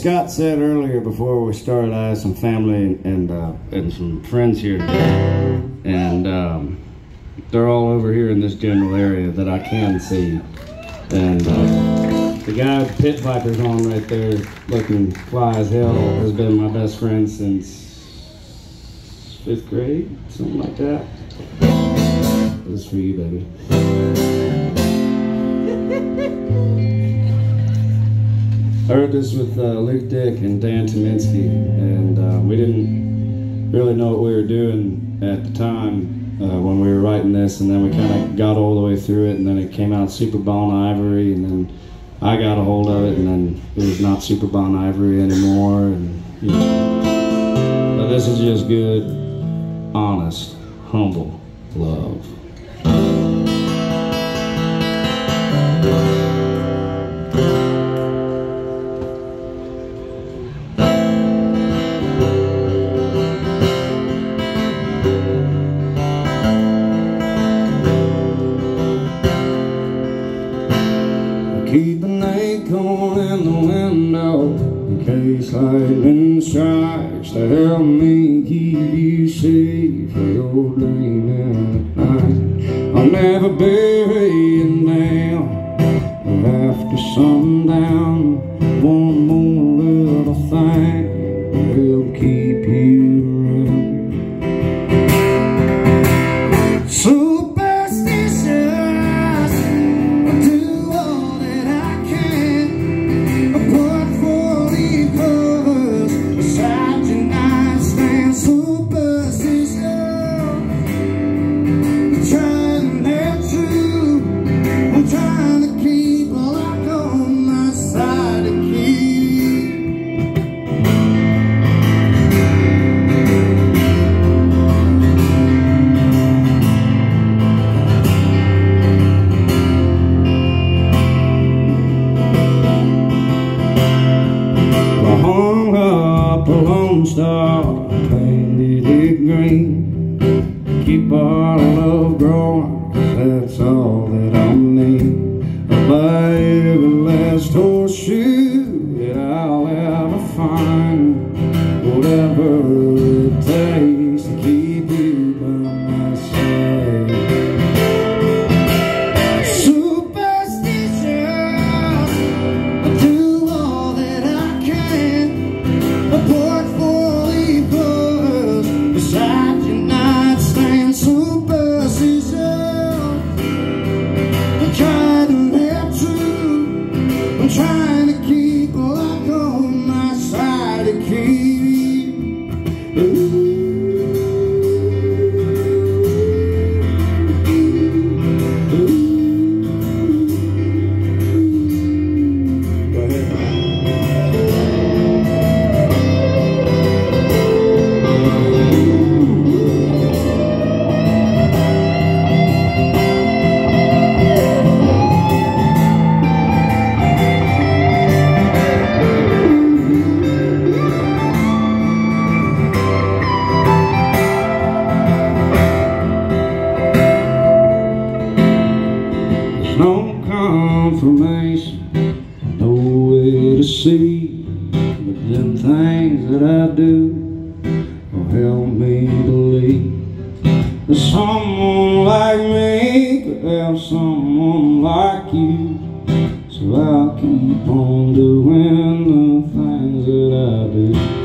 Scott said earlier before we started, I have some family and uh, and some friends here and um, they're all over here in this general area that I can see. And uh, the guy with Pit Vipers on right there, looking fly as hell, has been my best friend since fifth grade, something like that. This is for you, baby. I heard this with uh, Luke Dick and Dan Tyminski, and uh, we didn't really know what we were doing at the time uh, when we were writing this, and then we kind of got all the way through it, and then it came out Super Bon Iver, and then I got a hold of it, and then it was not Super Bon Iver anymore, and you know. But this is just good, honest, humble love. Keep an acorn in the window in case lightning strikes to help me keep you safe for your dreaming at night. I'll never bury you now after sundown. One more little thing will keep green. Keep our love growing, that's all that I need. I'll buy every last horseshoe that I'll ever find. That I do will help me believe that someone like me could have someone like you. So I'll keep on doing the things that I do.